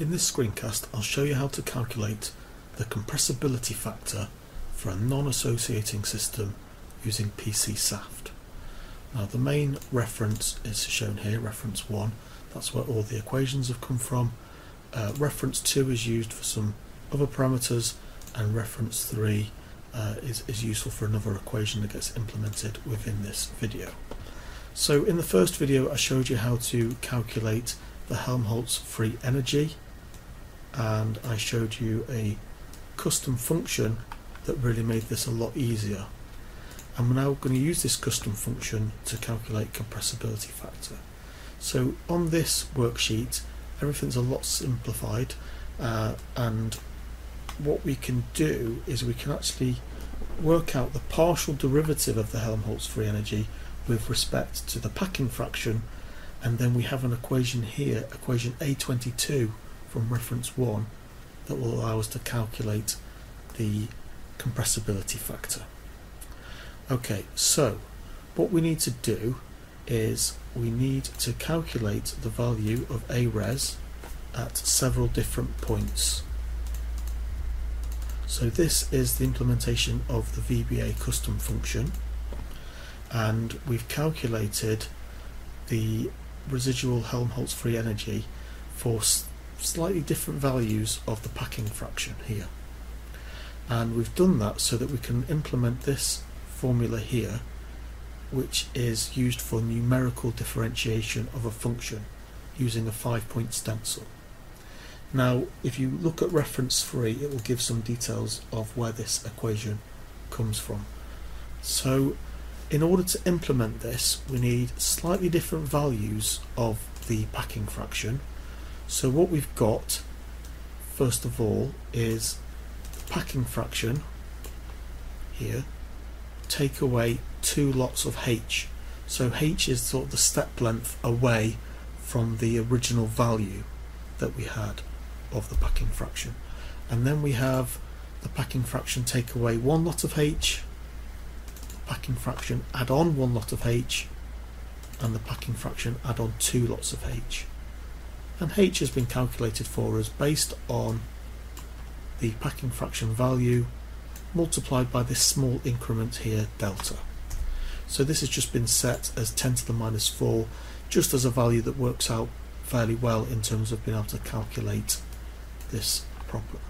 In this screencast I'll show you how to calculate the compressibility factor for a non-associating system using PC SAFT. Now the main reference is shown here, reference 1, that's where all the equations have come from. Uh, reference 2 is used for some other parameters and reference 3 uh, is, is useful for another equation that gets implemented within this video. So in the first video I showed you how to calculate the Helmholtz free energy and I showed you a custom function that really made this a lot easier. And we're now going to use this custom function to calculate compressibility factor. So on this worksheet everything's a lot simplified uh, and what we can do is we can actually work out the partial derivative of the Helmholtz free energy with respect to the packing fraction and then we have an equation here, equation A22 from reference 1 that will allow us to calculate the compressibility factor. Okay, so what we need to do is we need to calculate the value of A res at several different points. So this is the implementation of the VBA custom function and we've calculated the residual Helmholtz free energy for slightly different values of the packing fraction here and we've done that so that we can implement this formula here which is used for numerical differentiation of a function using a five point stencil. Now if you look at reference 3 it will give some details of where this equation comes from. So in order to implement this we need slightly different values of the packing fraction so what we've got first of all is packing fraction here. Take away two lots of h. So h is sort of the step length away from the original value that we had of the packing fraction. And then we have the packing fraction take away one lot of h packing fraction add on one lot of H and the packing fraction add on two lots of H and H has been calculated for us based on the packing fraction value multiplied by this small increment here delta. So this has just been set as 10 to the minus 4 just as a value that works out fairly well in terms of being able to calculate this problem.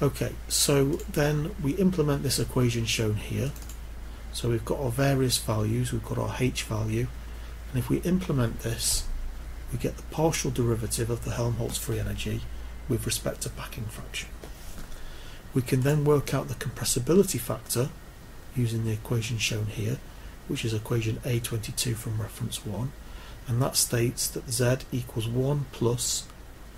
Okay so then we implement this equation shown here. So we've got our various values, we've got our h value, and if we implement this, we get the partial derivative of the Helmholtz free energy with respect to packing fraction. We can then work out the compressibility factor using the equation shown here, which is equation A22 from reference 1, and that states that Z equals 1 plus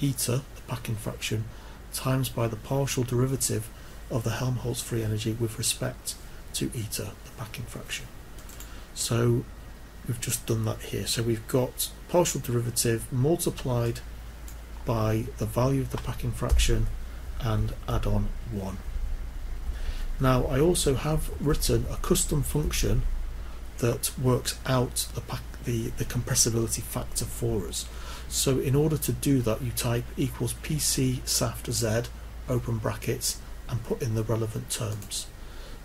eta, the packing fraction, times by the partial derivative of the Helmholtz free energy with respect to eta, the packing fraction. So we've just done that here. So we've got partial derivative multiplied by the value of the packing fraction and add on 1. Now I also have written a custom function that works out the, the, the compressibility factor for us. So in order to do that you type equals PC saft z open brackets and put in the relevant terms.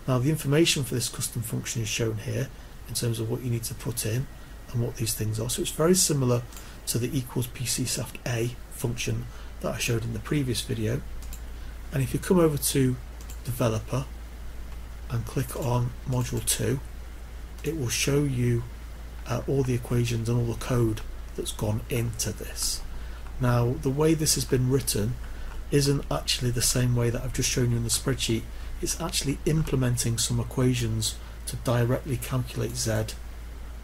Now the information for this custom function is shown here in terms of what you need to put in and what these things are. So it's very similar to the equals PCSAFT A function that I showed in the previous video. And if you come over to developer and click on module 2 it will show you uh, all the equations and all the code that's gone into this. Now the way this has been written isn't actually the same way that I've just shown you in the spreadsheet it's actually implementing some equations to directly calculate Z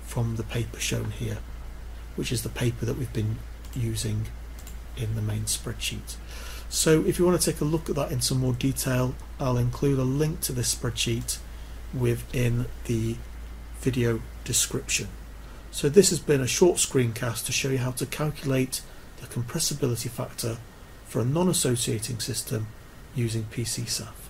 from the paper shown here, which is the paper that we've been using in the main spreadsheet. So if you want to take a look at that in some more detail, I'll include a link to this spreadsheet within the video description. So this has been a short screencast to show you how to calculate the compressibility factor for a non-associating system using PCSAFT.